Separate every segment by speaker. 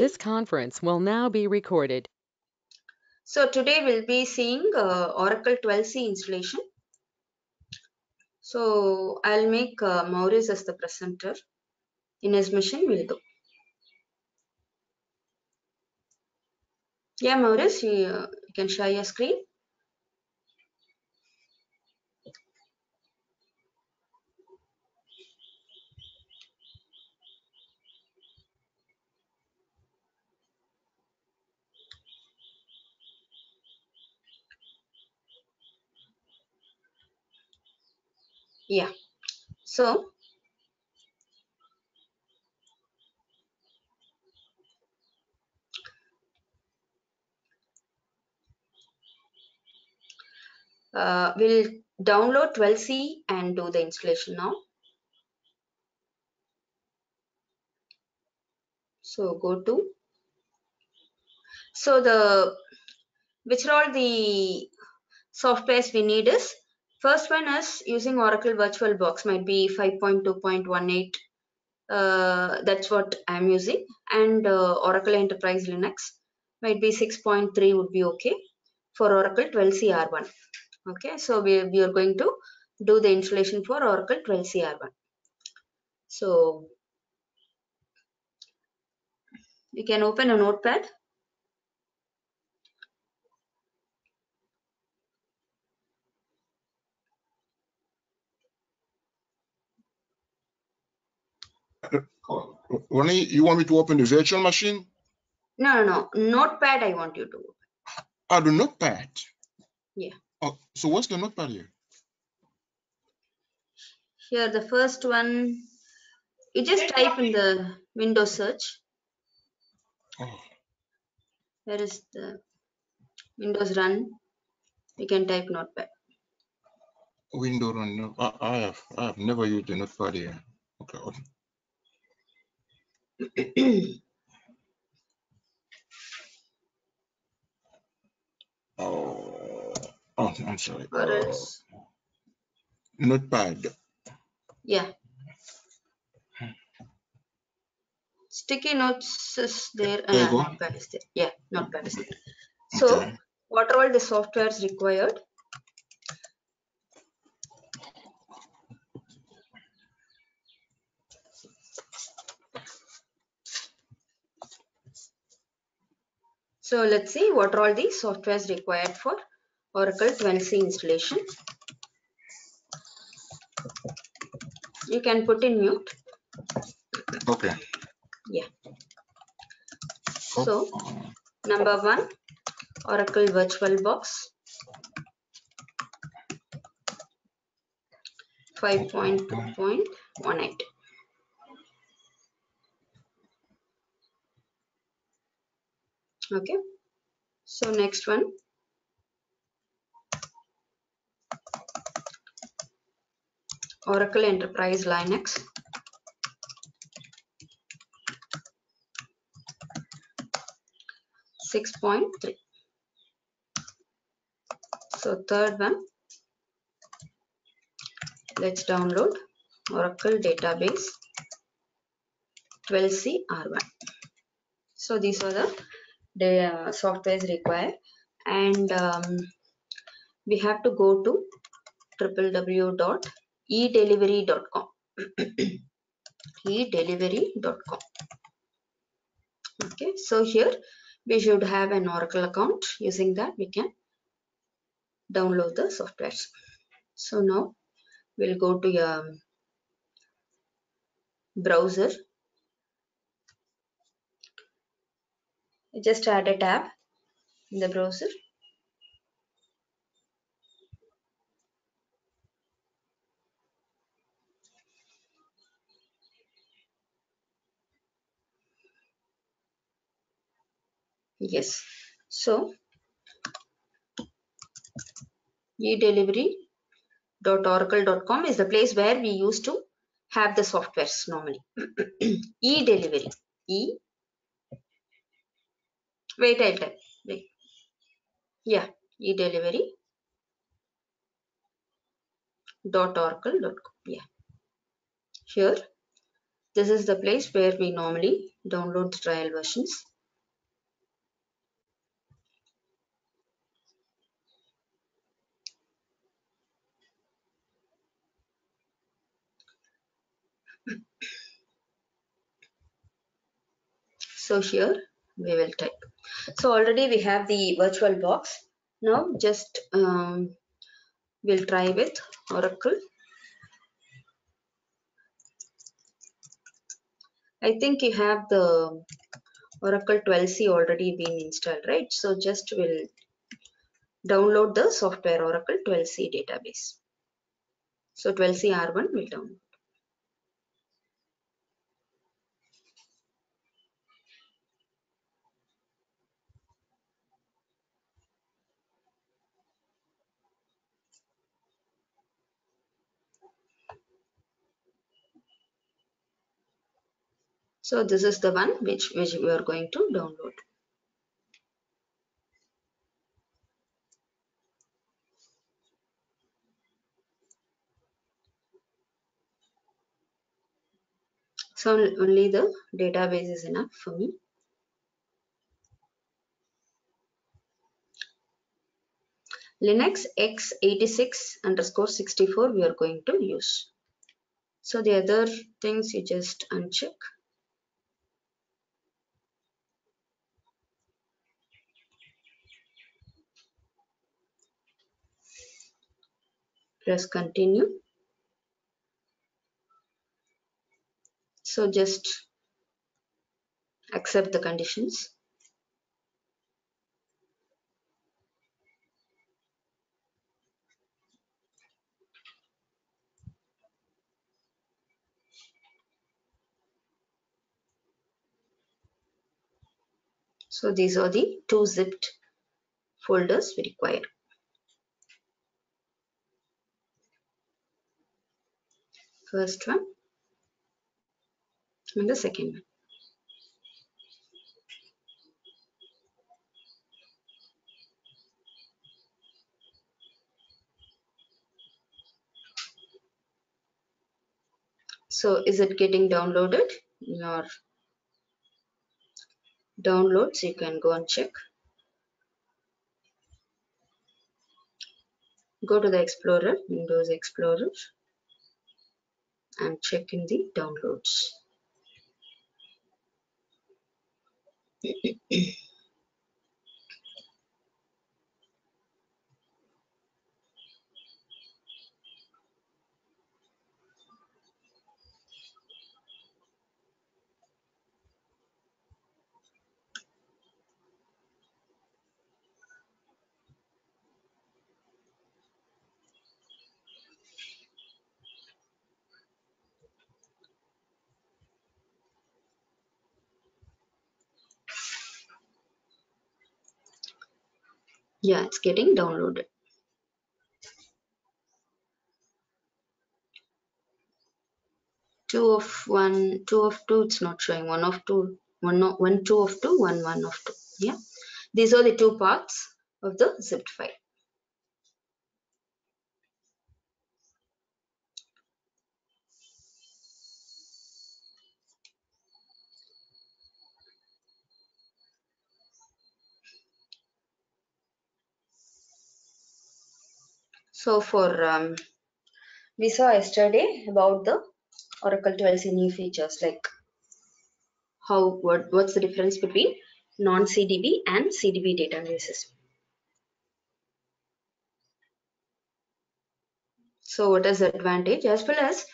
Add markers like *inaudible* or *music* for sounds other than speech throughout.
Speaker 1: This conference will now be recorded.
Speaker 2: So today we'll be seeing uh, Oracle 12c installation. So I'll make uh, Maurice as the presenter. In his machine we'll do. Yeah, Maurice, you, uh, you can share your screen. Yeah. So uh, we'll download 12c and do the installation now. So go to so the which are all the softwares we need is first one is using Oracle VirtualBox might be 5.2.18 uh, that's what I'm using. And uh, Oracle Enterprise Linux might be 6.3 would be okay for Oracle 12c R1 okay so we, we are going to do the installation for Oracle 12c R1 so you can open a notepad
Speaker 3: Ronnie, you want me to open the virtual machine?
Speaker 2: no no no notepad I want you to open.
Speaker 3: Oh, the notepad.
Speaker 2: Yeah.
Speaker 3: Oh, so what's the notepad here?
Speaker 2: here the first one you just type in the Windows search
Speaker 3: Oh,
Speaker 2: where is the Windows run you can type notepad
Speaker 3: window run. No, I, I have I have never used the notepad here. Okay. *clears throat* Oh, oh, I'm sorry.
Speaker 2: or
Speaker 3: Oh,
Speaker 2: else
Speaker 3: notepad.
Speaker 2: yeah sticky notes is there
Speaker 3: There
Speaker 2: uh,
Speaker 3: go.
Speaker 2: notepad is there yeah notepad is there so
Speaker 3: Okay.
Speaker 2: what are all the softwares required so let's see what are all the softwares required for oracle 12c installation. You can put in mute.
Speaker 3: Okay.
Speaker 2: yeah.
Speaker 3: Oh,
Speaker 2: so number one oracle virtualbox 5.2.18 okay so next one oracle enterprise linux Six point three. So third one, let's download Oracle database 12c R1. So these are the, the uh, is required. And um, we have to go to www.edelivery.com edelivery.com *clears throat* okay so here we should have an oracle account. Using that we can download the softwares. So now we'll go to your browser just add a tab in the browser. Yes. So edelivery.oracle.com is the place where we used to have the softwares normally. *clears throat* E-delivery. E wait i'll wait. Yeah e-delivery dot oracle dot yeah. Here this is the place where we normally download the trial versions. So here we will type. So already we have the virtual box. Now just um, we'll try with Oracle. I think you have the Oracle 12c already been installed, right? So just we'll download the software Oracle 12c database. So 12c R1 will download. So this is the one which, which we are going to download. So only the database is enough for me. Linux x86 underscore 64 we are going to use. So the other things you just uncheck. Press continue. So just accept the conditions. So these are the two zipped folders we require. First one and the second one. So is it getting downloaded in your downloads? You can go and check. Go to the Explorer, Windows Explorer and check in the downloads. *clears throat* Yeah, it's getting downloaded. Two of one, two of two, it's not showing. One of two, one, no, one two of two, one one of two. Yeah, these are the two parts of the zipped file. So for um, we saw yesterday about the Oracle 12c new features like how what what's the difference between non-CDB and CDB databases. So what is the advantage as well as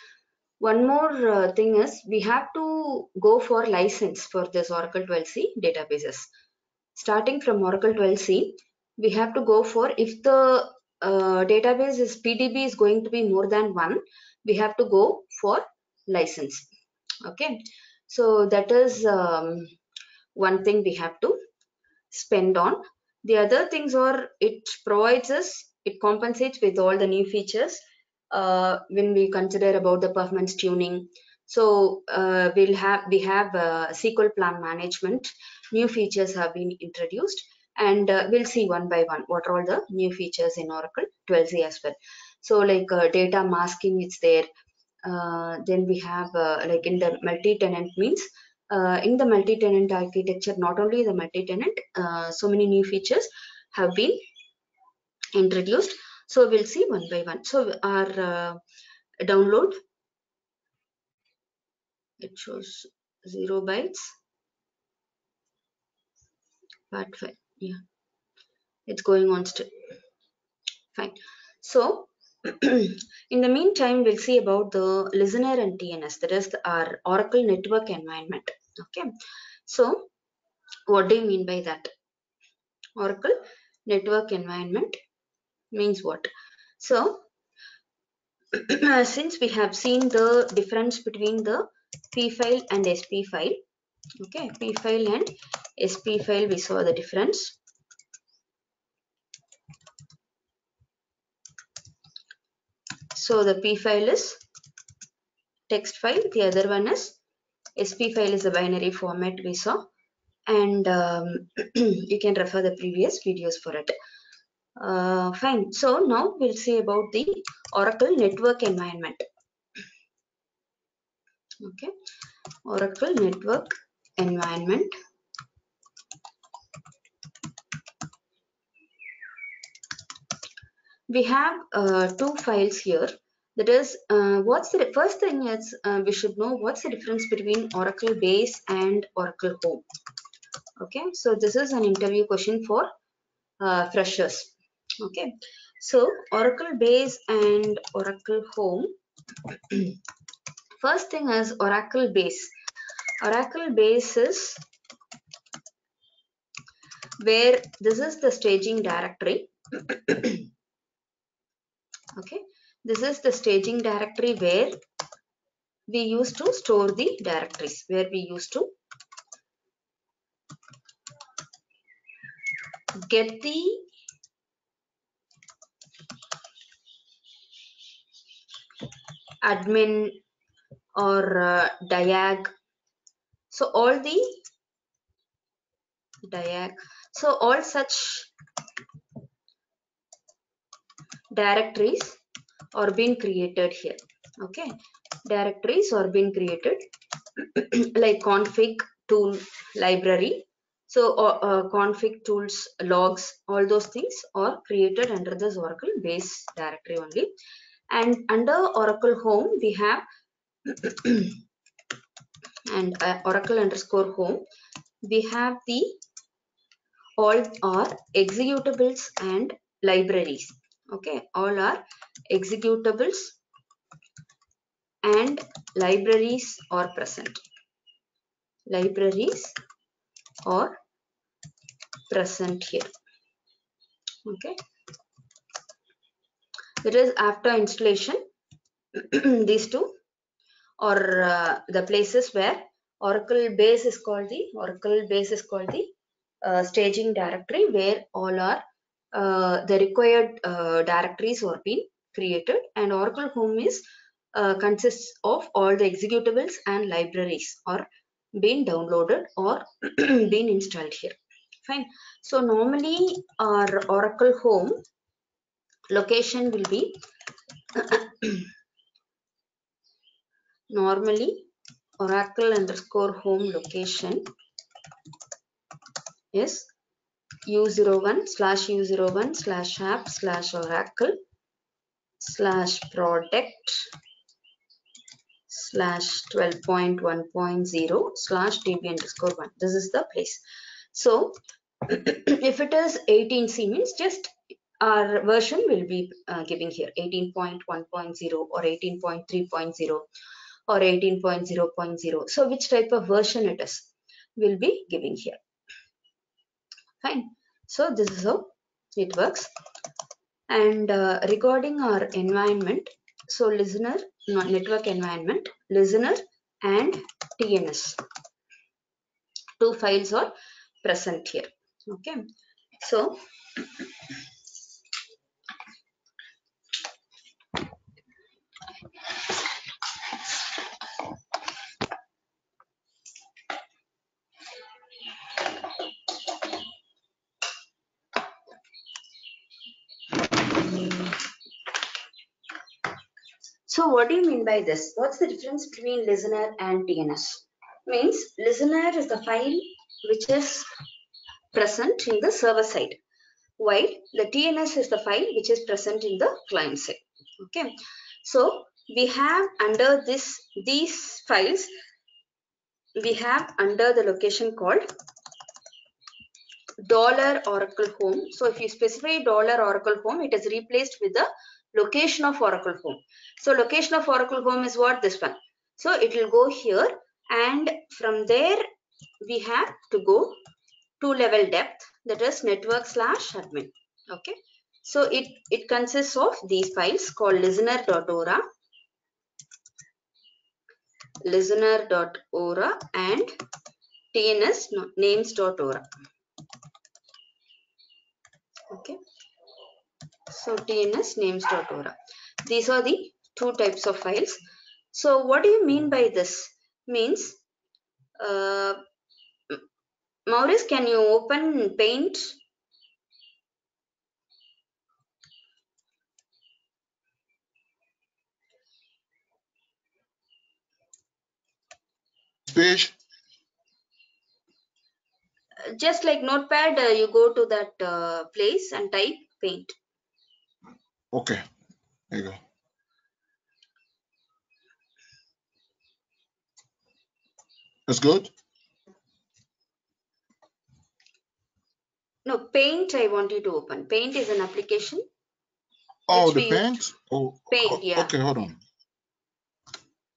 Speaker 2: one more uh, thing is we have to go for license for this Oracle 12c databases. Starting from Oracle 12c, we have to go for if the uh, database is PDB is going to be more than one, we have to go for license. Okay, so that is um, one thing we have to spend on. The other things are it provides us, it compensates with all the new features uh, when we consider about the performance tuning. So uh, we'll have we have uh, SQL plan management. New features have been introduced and uh, we'll see one by one what are all the new features in Oracle 12c as well. So like uh, data masking is there. Uh, then we have uh, like in the multi-tenant means uh, in the multi-tenant architecture, not only the multi-tenant, uh, so many new features have been introduced. So we'll see one by one. So our download, it shows zero bytes, part five, yeah, it's going on still, fine. So *clears throat* in the meantime, we'll see about the listener and TNS, that is our Oracle network environment. Okay, so what do you mean by that? Oracle network environment means what? So, *clears throat* since we have seen the difference between the P file and SP file, okay, P file and SP file, we saw the difference. So the P file is text file, the other one is SP file is the binary format we saw and um, *clears throat* you can refer the previous videos for it. Uh, fine. So now we'll see about the Oracle network environment. Okay. Oracle network environment. We have uh, two files here. That is, uh, what's the first thing is uh, we should know what's the difference between Oracle Base and Oracle Home. Okay, so this is an interview question for uh, freshers. Okay, so Oracle Base and Oracle Home. *clears throat* First thing is Oracle Base. Oracle Base is where this is the staging directory. *coughs* okay, this is the staging directory where we used to store the directories, where we used to get the admin or uh, diag so all the diag so all such directories are being created here okay? Directories are being created *clears throat* like config tool library. So uh, uh, config tools logs all those things are created under this oracle base directory only. And under oracle home we have *clears throat* and uh, oracle underscore home. We have the all are executables and libraries. Okay all are executables and libraries are present. Libraries are present here. Okay. That is after installation. *clears throat* These two or uh, the places where oracle base is called the oracle base is called the uh, staging directory where all are uh, the required uh, directories are being created and oracle home is uh, consists of all the executables and libraries are being downloaded or *clears throat* being installed here. Fine. So normally our oracle home location will be *clears throat* normally oracle underscore home location is u01 slash u01 slash app slash oracle slash product slash 12.1.0 slash db underscore 1 this is the place. So *clears throat* if it is 18c means just our version will be uh, giving here 18.1.0 or 18.3.0 or 18.0.0 so which type of version it is will be giving here. Fine. So this is how it works. And uh, regarding our environment so listener network environment listener and tns two files are present here. Okay. So So what do you mean by this? What's the difference between listener and TNS? means listener is the file which is present in the server side while the TNS is the file which is present in the client side. Okay. So we have under this these files we have under the location called dollar oracle home so if you specify dollar oracle home it is replaced with the location of oracle home. So location of oracle home is what this one? So it will go here and from there we have to go to level depth that is network slash admin. Okay? So it it consists of these files called listener.ora listener.ora and tns names.ora okay so tns names.ora these are the two types of files. So what do you mean by this? Means uh, Maurice can you open paint?
Speaker 3: Page.
Speaker 2: just like notepad uh, you go to that uh, place and type paint
Speaker 3: Okay. There you go. That's good.
Speaker 2: no paint i want you to open paint is an application
Speaker 3: Oh, the
Speaker 2: use-
Speaker 3: paint. Oh,
Speaker 2: Paint,
Speaker 3: oh,
Speaker 2: yeah.
Speaker 3: Okay, hold on.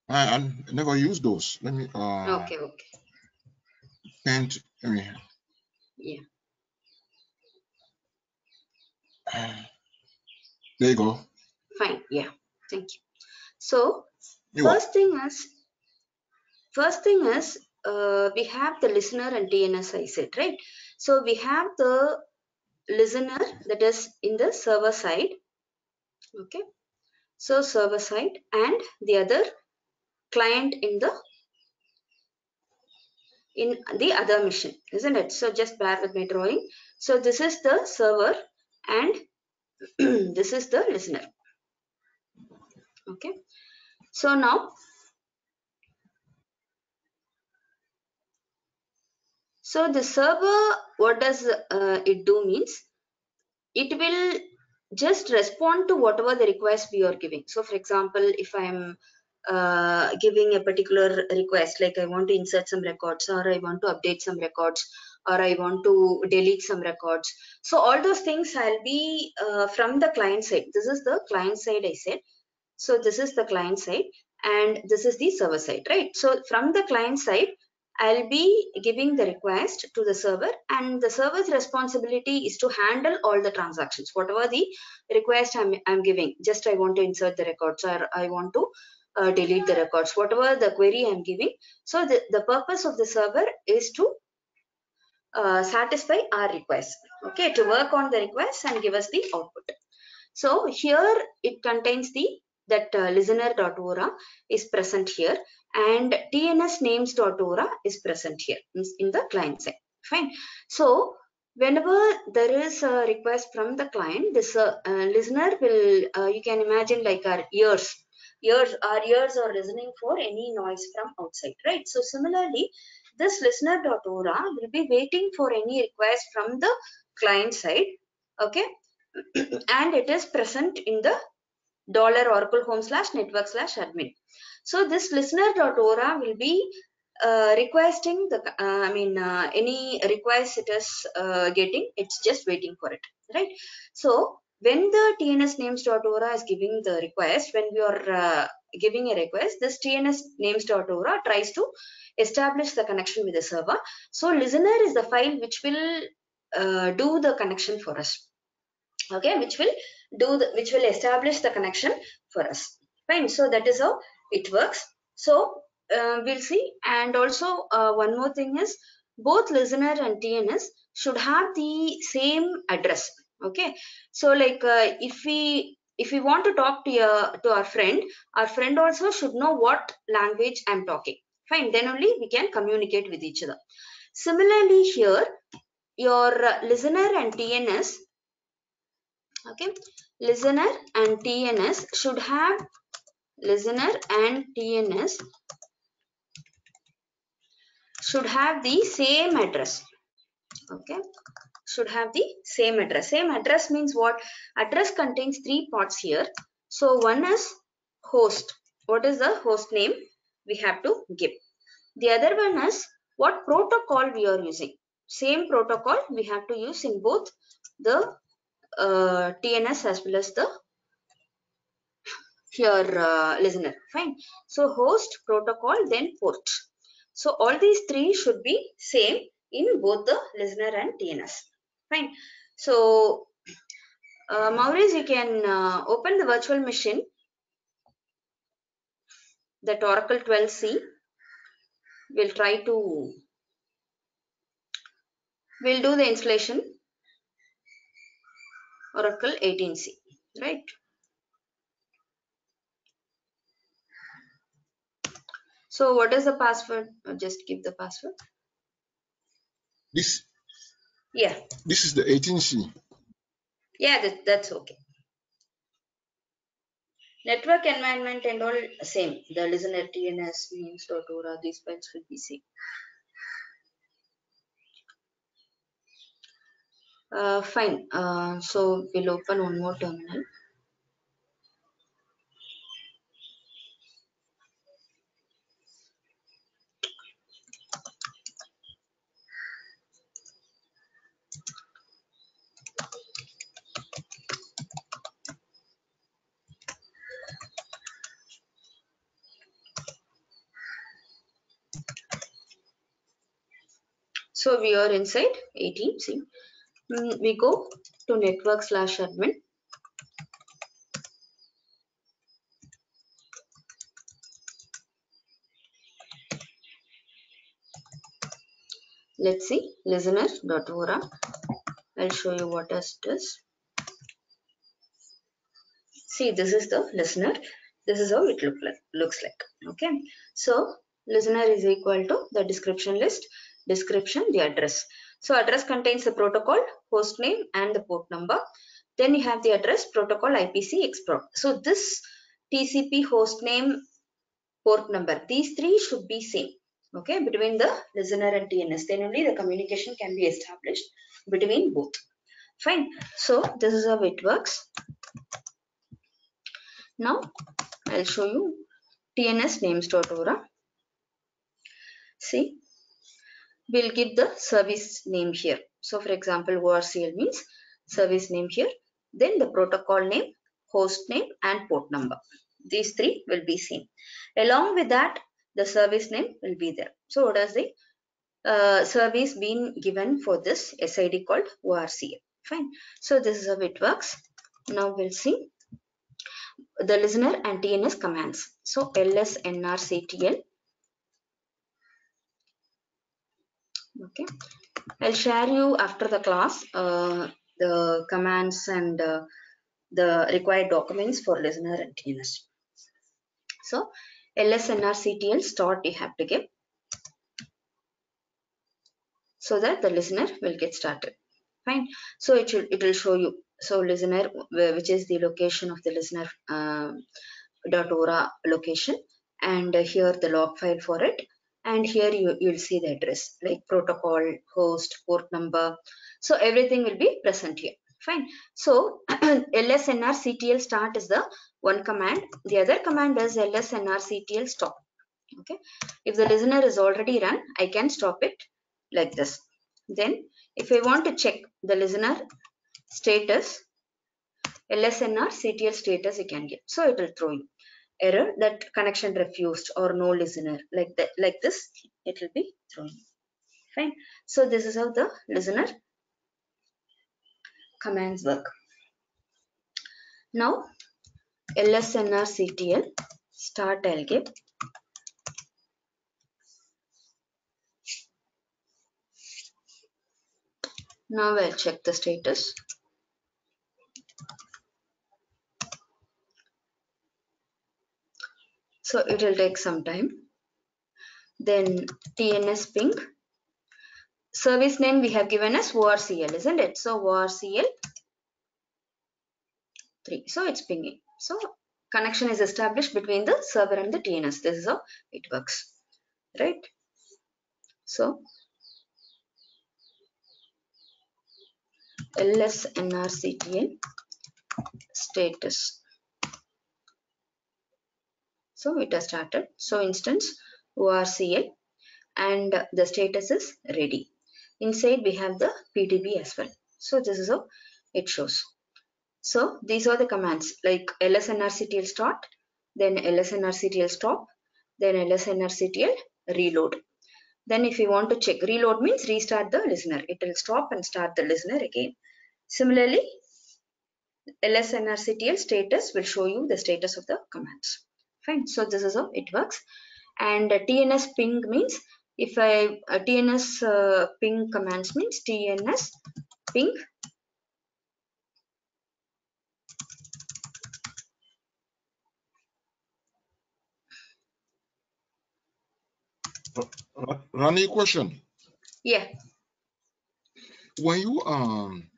Speaker 3: I, I never used those. Let me. Uh,
Speaker 2: okay okay
Speaker 3: Paint. Let me.
Speaker 2: yeah *sighs*
Speaker 3: There you go.
Speaker 2: fine. Yeah. Thank you. So
Speaker 3: You are.
Speaker 2: first thing is first thing is uh, we have the listener and TNS i said right? So we have the listener that is in the server side. Okay. So server side and the other client in the in the other machine isn't it? So just bear with my drawing. So this is the server and *clears throat* this is the listener. Okay. So now so the server what does uh, it do means it will just respond to whatever the request we are giving. So for example if i am uh, giving a particular request like i want to insert some records or i want to update some records or i want to delete some records. So all those things i'll be uh, from the client side. This is the client side i said. So this is the client side and this is the server side right? So from the client side I'll be giving the request to the server and the server's responsibility is to handle all the transactions. Whatever the request I'm, I'm giving, just I want to insert the records or I want to uh, delete the records, whatever the query I'm giving. So the, the purpose of the server is to uh, satisfy our request, okay, to work on the request and give us the output. So here it contains the that uh, listener.ora is present here and tns names.ora is present here in the client side fine so whenever there is a request from the client this uh, uh, listener will uh, you can imagine like our ears ears our ears are listening for any noise from outside right so similarly this listener.ora will be waiting for any request from the client side okay? *clears throat* And it is present in the dollar oracle home slash network slash admin. So this listener.ora will be uh, requesting the uh, i mean uh, any request it is uh, getting it's just waiting for it right? So when the tns names.ora is giving the request when we are uh, giving a request this tns names.ora tries to establish the connection with the server. So listener is the file which will uh, do the connection for us. Okay which will do the which will establish the connection for us. Fine so that is how it works. So uh, we'll see. And also uh, one more thing is both listener and tns should have the same address. Okay so like uh, if we if we want to talk to your to our friend our friend also should know what language i'm talking fine then only we can communicate with each other similarly here your listener and tns okay listener and tns should have listener and tns should have the same address. Okay, should have the same address. Same address means what? Address contains three parts here. So one is host. What is the host name? We have to give. The other one is what protocol we are using. Same protocol we have to use in both the uh, TNS as well as the here uh, listener. Fine. So host, protocol, then port. So all these three should be same in both the listener and TNS. Fine. So uh, Maurice, you can uh, open the virtual machine, that Oracle 12c. We'll try to, we'll do the installation, Oracle 18c, right? So what is the password? Uh, Just give the password.
Speaker 3: This
Speaker 2: Yeah,
Speaker 3: this is the 18C.
Speaker 2: yeah, that, that's okay. Network environment and all same. The listener TNS means ora, these files will be same. Uh, fine. Uh, so we'll open one more terminal. So we are inside 18. See, Mm, we go to network slash admin. Let's see listener.ora. I'll show you what is this. See, this is the listener. This is how it look like, looks like. Okay. So listener is equal to the description list, description, the address. So address contains the protocol, host name and the port number. Then you have the address, protocol, IPC, export. So this TCP host name, port number, these three should be same. Okay, between the listener and TNS. Then only the communication can be established between both. Fine. So this is how it works. Now I'll show you TNS names. names.ora. See, we'll give the service name here. So for example, ORCL means service name here. Then the protocol name, host name and port number. These three will be same. Along with that, the service name will be there. So what does the uh, service being given for this SID called ORCL? Fine. So this is how it works. Now we'll see the listener and TNS commands. So lsnrctl. Okay. I'll share you after the class uh, the commands and uh, the required documents for listener and TNS. So lsnrctl start you have to give so that the listener will get started. Fine. So it it will show you. So listener which is the location of the listener uh, dot ora location and uh, here the log file for it and here you you'll see the address like protocol host port number. So everything will be present here. Fine. So *clears throat* lsnrctl start is the one command. The other command is lsnrctl stop. Okay. If the listener is already run i can stop it like this. Then if i want to check the listener status lsnr ctl status you can get. So it will throw you error that connection refused or no listener. Like that like this it will be thrown. Fine. So this is how the listener commands work. Now lsnr ctl start i'll now i'll check the status so it will take some time. Then tns ping. Service name we have given as orcl isn't it? So orcl 3 so it's pinging so connection is established between the server and the tns this is how it works. Right? So LSNRCTL status. So it has started. So instance ORCL and the status is ready. Inside we have the PDB as well. So this is how it shows. So these are the commands like lsnrctl start, then lsnrctl stop, then lsnrctl reload. Then if you want to check reload means restart the listener. It will stop and start the listener again. Similarly, lsnrctl status will show you the status of the commands. Fine. So this is how it works. And TNS ping means if I uh, TNS uh, ping commands means TNS ping
Speaker 3: Ra- Rani, question.
Speaker 2: yeah
Speaker 3: When you um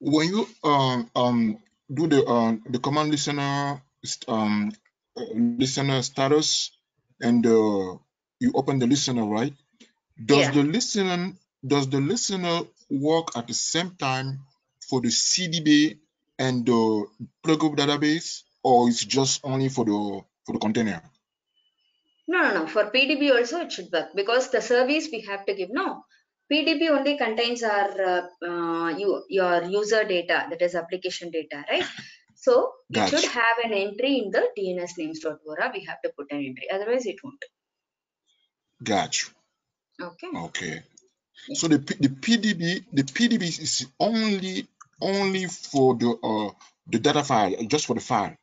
Speaker 3: when you um um do the um the command listener um listener status and uh, you open the listener right does
Speaker 2: Yeah.
Speaker 3: the listener does the listener work at the same time for the cdb and the plugin database or it's just only for the for the container
Speaker 2: No, no, no. For PDB also it should work because the service we have to give. No, PDB only contains our uh, uh, you, your user data, that is application data, right? So it should have an entry in the TNS names.ora. We have to put an entry, otherwise it won't.
Speaker 3: got you
Speaker 2: Okay.
Speaker 3: okay
Speaker 2: Yeah.
Speaker 3: so the the pdb the pdb is only only for the uh the data file just for the file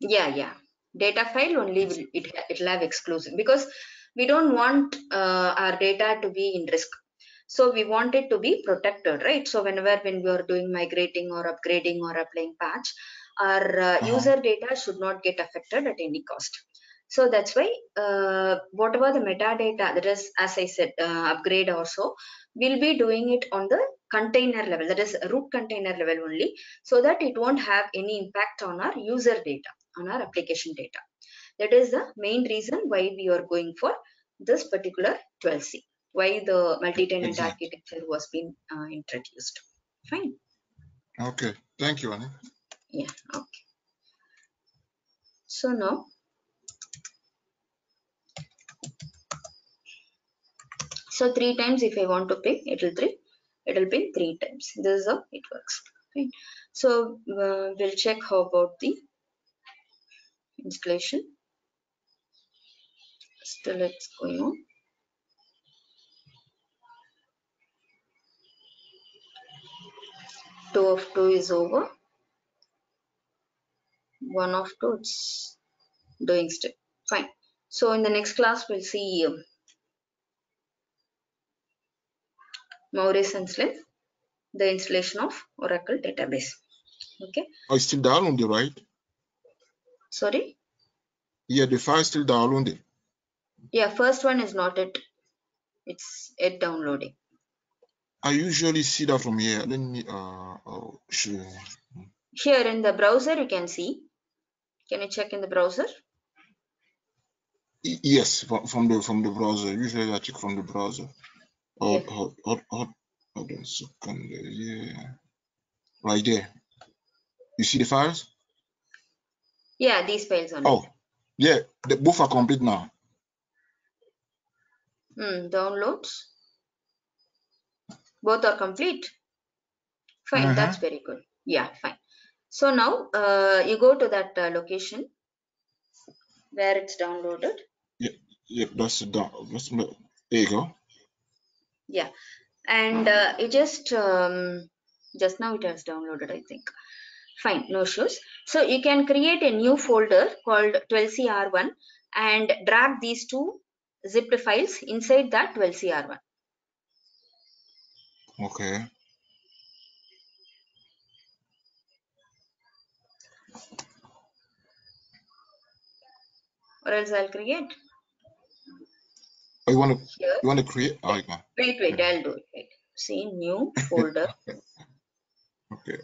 Speaker 2: Yeah, yeah. Data file only will it it'll have exclusive because we don't want uh, our data to be in risk. So we want it to be protected, right? So whenever when we are doing migrating or upgrading or applying patch, our uh,
Speaker 3: Uh-huh.
Speaker 2: user data should not get affected at any cost. So that's why uh, whatever the metadata that is, as I said, uh, upgrade also, we'll be doing it on the container level, that is root container level only, so that it won't have any impact on our user data, on our application data. That is the main reason why we are going for this particular 12c, why the multi-tenant
Speaker 3: Exactly.
Speaker 2: architecture was being uh, introduced. Fine.
Speaker 3: okay thank you Annie.
Speaker 2: Yeah, okay. So now, so three times if I want to ping, it will three, it will ping three times. This is how it works. Fine. So uh, we'll check how about the installation. Still it's going on. Two of two is over. One of two it's doing still. Fine. So in the next class we'll see um, Maurice and Slim, the installation of Oracle database. Okay.
Speaker 3: oh it's still downloaded right
Speaker 2: Sorry.
Speaker 3: yeah the file still downloaded
Speaker 2: Yeah, first one is not it. It's it downloading.
Speaker 3: i usually see that from here let me uh oh sure
Speaker 2: Here in the browser you can see. Can you check in the browser?
Speaker 3: Yes from, the from the browser usually i check from the browser hold
Speaker 2: Yeah.
Speaker 3: hold hold hold, hold on a second yeah right there you see the files
Speaker 2: Yeah, these files only.
Speaker 3: oh yeah the both are complete now
Speaker 2: Hmm, downloads. Both are complete. Fine, that's very good. Yeah, fine. So now uh, you go to that uh, location where it's downloaded.
Speaker 3: yeah that's it down that's the- there you go
Speaker 2: Yeah, and uh, you just um, just now it has downloaded, I think. Fine, no issues. So you can create a new folder called 12cr1 and drag these two zipped files inside that 12cr1.
Speaker 3: okay
Speaker 2: Or else I'll create
Speaker 3: oh you want to
Speaker 2: here.
Speaker 3: you want to create oh can.
Speaker 2: Wait, wait, I'll do it. Wait. See, new folder *laughs*
Speaker 3: okay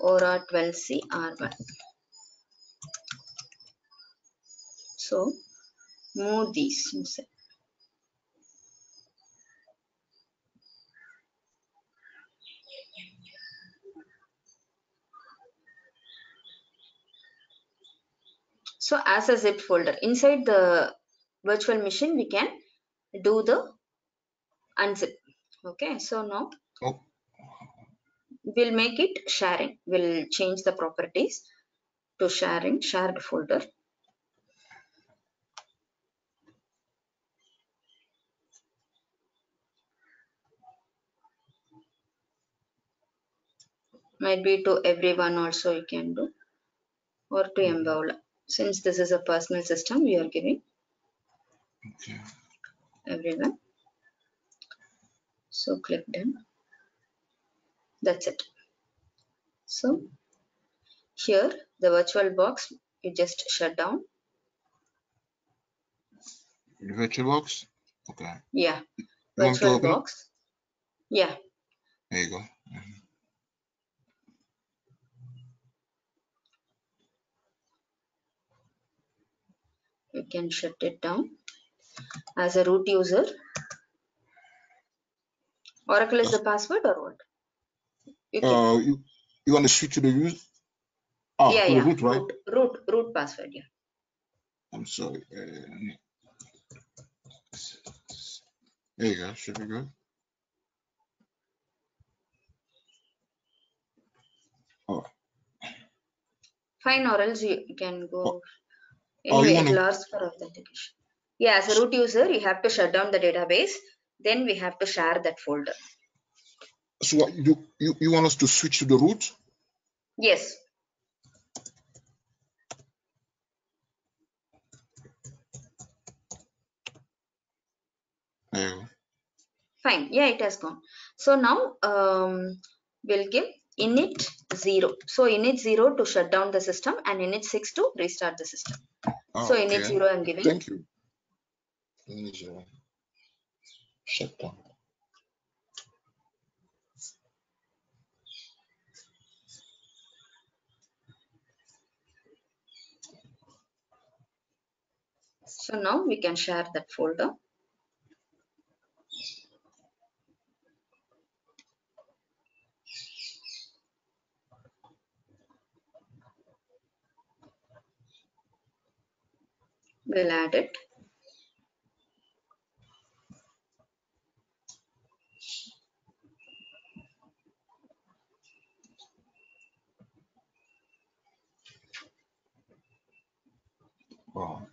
Speaker 2: Aura 12cr1. So move these So as a zip folder inside the virtual machine, we can do the unzip. Okay, so now
Speaker 3: Oh,
Speaker 2: we'll make it sharing. We'll change the properties to sharing, shared folder. Might be to everyone also you can do or to hmm. Embaula. Since this is a personal system, we are giving
Speaker 3: okay.
Speaker 2: everyone. So click done. That's it. So here the virtual box you just shut down.
Speaker 3: virtual box Okay.
Speaker 2: Yeah,
Speaker 3: You want me to
Speaker 2: virtual box. Yeah,
Speaker 3: There you go. Mhm.
Speaker 2: you can shut it down. As a root user, Oracle is the password or what? You can,
Speaker 3: Uh, you, you want to switch to the use? Ah,
Speaker 2: yeah, yeah,
Speaker 3: root, right?
Speaker 2: root, root, root password. Yeah.
Speaker 3: I'm sorry. Uh, there you go. Should be good.
Speaker 2: oh Fine, or else you can go.
Speaker 3: Oh,
Speaker 2: Anyway,
Speaker 3: wanna-
Speaker 2: it for authentication. Yeah, as a root user, you have to shut down the database. Then we have to share that folder.
Speaker 3: So what, you, you you want us to switch to the root?
Speaker 2: Yes. Fine. Yeah, it has gone. So now um, we'll give init 0. So init 0 to shut down the system and init 6 to restart the system.
Speaker 3: Ah,
Speaker 2: so init
Speaker 3: okay.
Speaker 2: 0 I'm giving.
Speaker 3: Thank you. Init zero. Shut down.
Speaker 2: So now we can share that folder. We'll add it.
Speaker 3: Wow.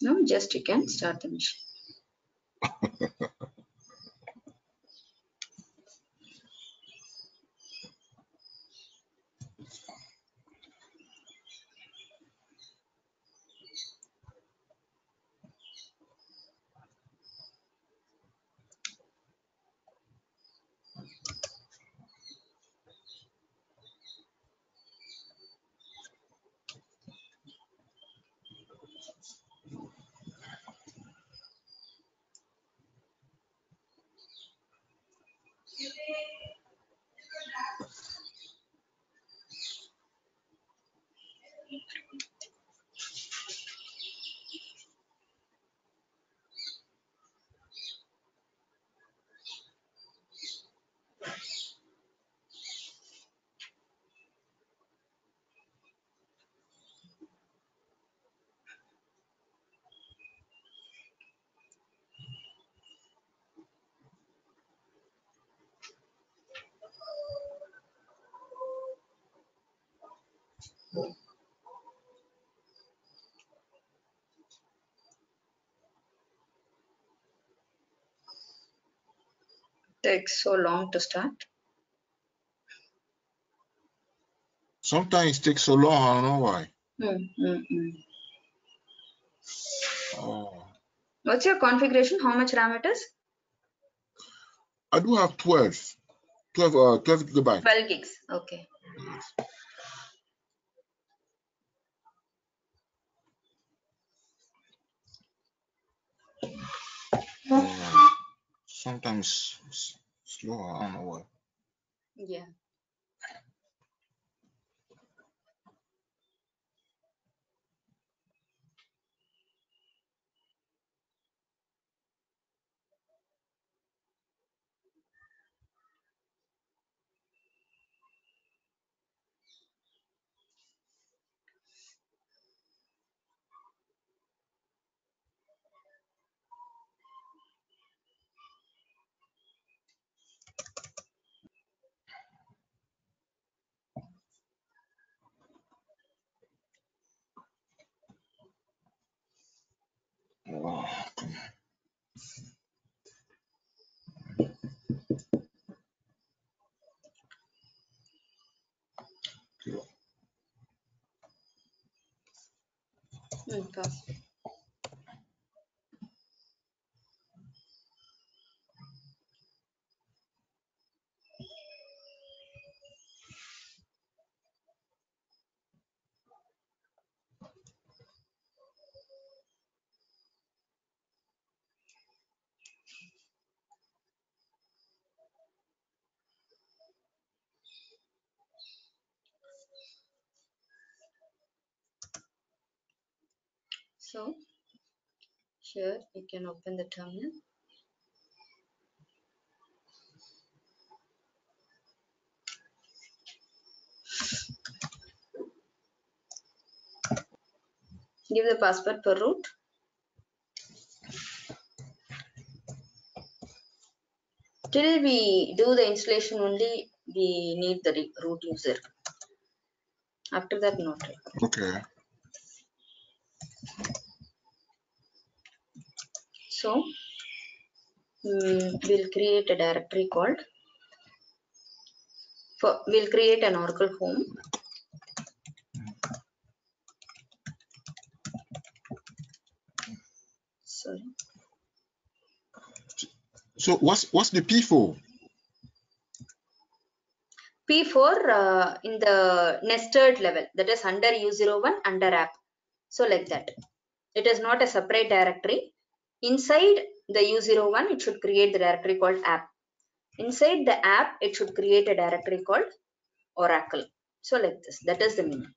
Speaker 2: Now just you can start the machine. Takes so long to start.
Speaker 3: Sometimes it takes so long. I don't know why.
Speaker 2: Hmm, hmm, hmm.
Speaker 3: Oh.
Speaker 2: What's your configuration? How much RAM it is?
Speaker 3: I do have 12. 12, uh, 12 gigabytes.
Speaker 2: 12 gigs. Okay.
Speaker 3: Uh, sometimes slower know why.
Speaker 2: Yeah. Hmm, pass. So here you can open the terminal. Give the password per root. Till we do the installation only, we need the root user. After that, not.
Speaker 3: Okay.
Speaker 2: So mm, we'll create a directory called for we'll create an Oracle home. Sorry.
Speaker 3: So what's what's the P for?
Speaker 2: P for uh, in the nested level that is under U01 under app. So like that. It is not a separate directory. Inside the U01 it should create the directory called app. Inside the app it should create a directory called Oracle. So like this. That is the meaning.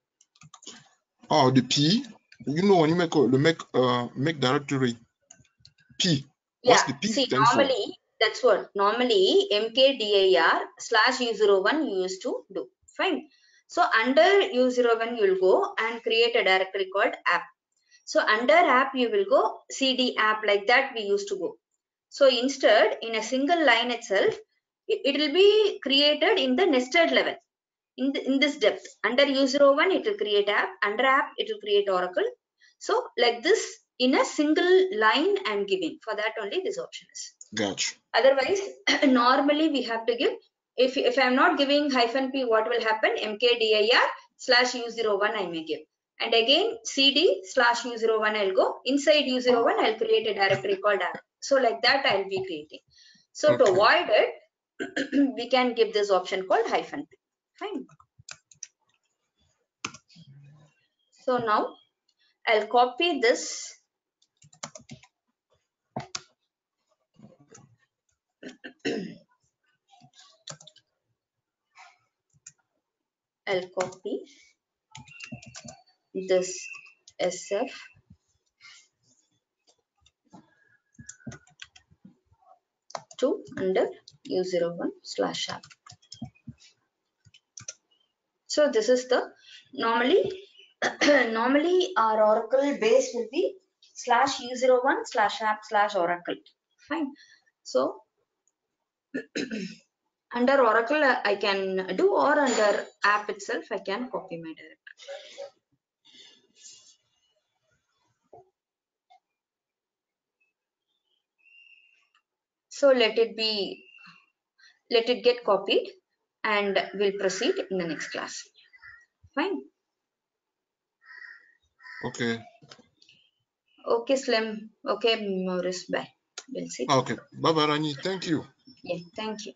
Speaker 3: Oh, the P. You know when you make a the make uh make directory P. What's
Speaker 2: Yeah.
Speaker 3: the P
Speaker 2: See
Speaker 3: stand for?
Speaker 2: normally that's what normally mkdir slash U01 you used to do. Fine. So under U01 you will go and create a directory called app. So under app you will go cd app like that we used to go. So instead in a single line itself it, will be created in the nested level. In, the, in this depth under user 01, it will create app under app it will create Oracle. So like this in a single line I'm giving for that only this option is.
Speaker 3: Gotcha.
Speaker 2: Otherwise *clears throat* normally we have to give if, if I'm not giving hyphen p what will happen mkdir slash U01 I may give and again cd slash u01 i'll go. Inside u01 i'll create a directory called app. So like that i'll be creating. So to avoid it we can give this option called hyphen. P fine. So now i'll copy this. *clears throat* I'll copy this sf to under u01 slash app. So this is the normally *coughs* normally our Oracle base will be slash u01 slash app slash Oracle. Fine. So *coughs* under Oracle uh, I can do or under app itself I can copy my directory. So let it be, let it get copied and we'll proceed in the next class. Fine.
Speaker 3: Okay.
Speaker 2: Okay, Slim. Okay, Maurice. Bye. We'll see.
Speaker 3: Okay. Bye bye, Rani. Thank you.
Speaker 2: Yeah, thank you.